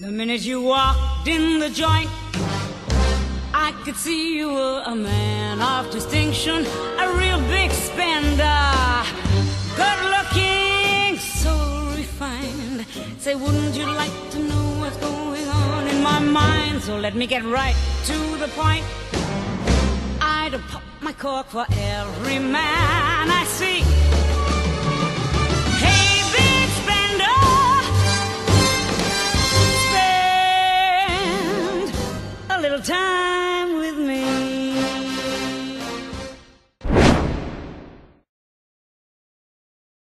The minute you walked in the joint, I could see you were a man of distinction, a real big spender. Good looking, so refined. Say, wouldn't you like to know what's going on in my mind? So let me get right to the point. I'd pop my cork for every man. little time.